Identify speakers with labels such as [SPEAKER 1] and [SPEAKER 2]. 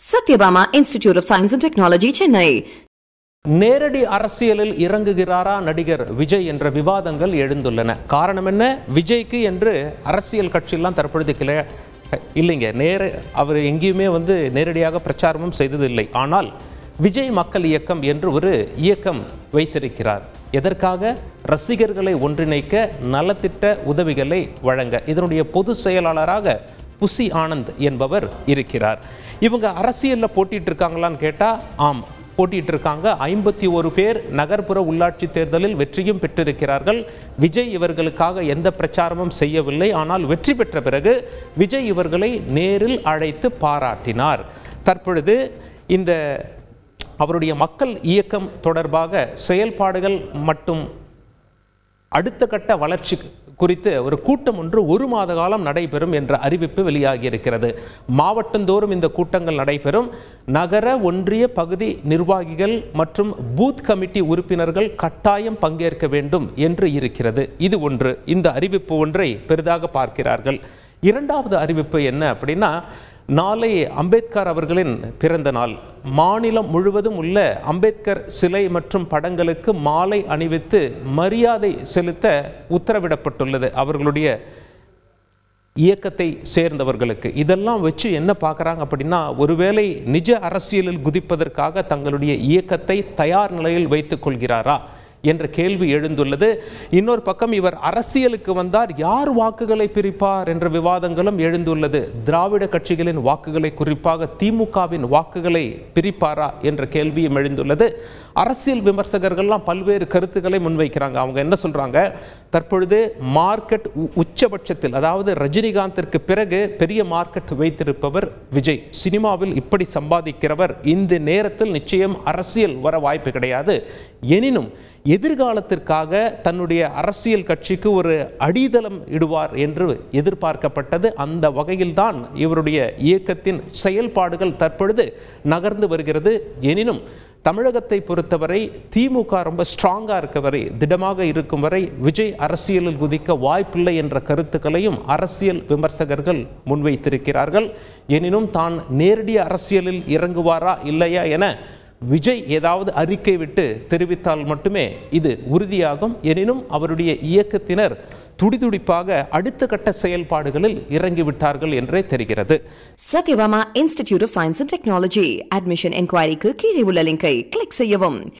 [SPEAKER 1] Sathyabama institute of science and technology Chennai
[SPEAKER 2] நேரடி அரசியலில் இறங்குகிறாரா நடிகர் விஜய் என்ற விவாதங்கள் எழுந்துள்ளன. காரணம் என்ன? விஜய்க்கு என்று அரசியல் கட்சியெல்லாம் தற்பொழுது கிளை இல்லைங்க. நேர அவர் எங்கேயுமே வந்து நேரடியாக பிரச்சாரமும் செய்ததில்லை. ஆனால் விஜய் மக்கள் இயக்கம் என்று ஒரு இயக்கம் வைத்திருக்கிறார். எதற்காக? ரசிகர்களை ஒன்றிணைக்க நலத்திட்ட உதவிகளை வழங்க. இதனுடைய பொது செயலாளராக புசி ஆனந்த் என்பவர் இருக்கிறார். இவங்க அரசியலில் போட்டிட்டு இருக்காங்களான்னு கேட்டால் ஆம் போட்டிட்டு இருக்காங்க. ஐம்பத்தி ஒரு பேர் நகர்ப்புற உள்ளாட்சி தேர்தலில் வெற்றியும் பெற்றிருக்கிறார்கள். விஜய் இவர்களுக்காக எந்த பிரச்சாரமும் செய்யவில்லை. ஆனால் வெற்றி பெற்ற பிறகு விஜய் இவர்களை நேரில் அழைத்து பாராட்டினார். தற்பொழுது இந்த அவருடைய மக்கள் இயக்கம் தொடர்பாக செயல்பாடுகள் மற்றும் அடுத்த கட்ட வளர்ச்சி குறித்து ஒரு கூட்டம் ஒன்று ஒரு மாத காலம் நடைபெறும் என்ற அறிவிப்பு வெளியாகி இருக்கிறது மாவட்டந்தோறும் இந்த கூட்டங்கள் நடைபெறும். நகர ஒன்றிய பகுதி நிர்வாகிகள் மற்றும் பூத் கமிட்டி உறுப்பினர்கள் கட்டாயம் பங்கேற்க வேண்டும் என்று இருக்கிறது. இது ஒன்று. இந்த அறிவிப்பு ஒன்றை பெரிதாக பார்க்கிறார்கள். இரண்டாவது அறிவிப்பு என்ன அப்படின்னா நாளை அம்பேத்கர் அவர்களின் பிறந்த நாள். மாநிலம் முழுவதும் உள்ள அம்பேத்கர் சிலை மற்றும் படங்களுக்கு மாலை அணிவித்து மரியாதை செலுத்த உத்தரவிடப்பட்டுள்ளது. அவர்களுடைய இயக்கத்தை சேர்ந்தவர்களுக்கு. இதெல்லாம் வச்சு என்ன பார்க்குறாங்க அப்படின்னா ஒருவேளை நிஜ அரசியலில் குதிப்பதற்காக தங்களுடைய இயக்கத்தை தயார் நிலையில் வைத்துக் கொள்கிறாரா? என்ற கேள்வி எழுந்துள்ளது. இன்னொரு பக்கம் இவர் அரசியலுக்கு வந்தார். யார் வாக்குகளை பிரிப்பார் என்ற விவாதங்களும் எழுந்துள்ளது. திராவிட கட்சிகளின் வாக்குகளை குறிப்பாக திமுகவின் வாக்குகளை பிரிப்பாரா என்ற கேள்வியும் எழுந்துள்ளது. அரசியல் விமர்சகர்கள்லாம் பல்வேறு கருத்துக்களை முன்வைக்கிறாங்க. அவங்க என்ன சொல்கிறாங்க தற்பொழுது மார்க்கெட் உச்சபட்சத்தில் அதாவது ரஜினிகாந்திற்கு பிறகு பெரிய மார்க்கெட் வைத்திருப்பவர் விஜய். சினிமாவில் இப்படி சம்பாதிக்கிறவர். இந்த நேரத்தில் நிச்சயம் அரசியல் வர வாய்ப்பு கிடையாது. எனினும் எதிர்காலத்திற்காக தன்னுடைய அரசியல் கட்சிக்கு ஒரு அடித்தளம் இடுவார் என்று எதிர்பார்க்கப்பட்டது. அந்த வகையில்தான் இவருடைய இயக்கத்தின் செயல்பாடுகள் தற்பொழுது நகர்ந்து வருகிறது. எனினும் தமிழகத்தை பொறுத்தவரை திமுக ரொம்ப ஸ்ட்ராங்காக இருக்க வரை திடமாக இருக்கும் வரை விஜய் அரசியலில் குதிக்க வாய்ப்பில்லை என்ற கருத்துக்களையும் அரசியல் விமர்சகர்கள் முன்வைத்திருக்கிறார்கள். எனினும் தான் நேரடி அரசியலில் இறங்குவாரா இல்லையா என விஜய் ஏதாவது அறிக்கை விட்டு தெரிவித்தால் மட்டுமே இது உறுதியாகும். எனினும் அவருடைய இயக்கத்தினர் துடிதுடிப்பாக அடுத்த கட்ட செயல்பாடுகளில் இறங்கிவிட்டார்கள் என்றே தெரிகிறது.
[SPEAKER 1] Sathyabama institute of science and technology. Admission என்கொயரிக்கு கீழே உள்ள லிங்கை கிளிக் செய்யவும்.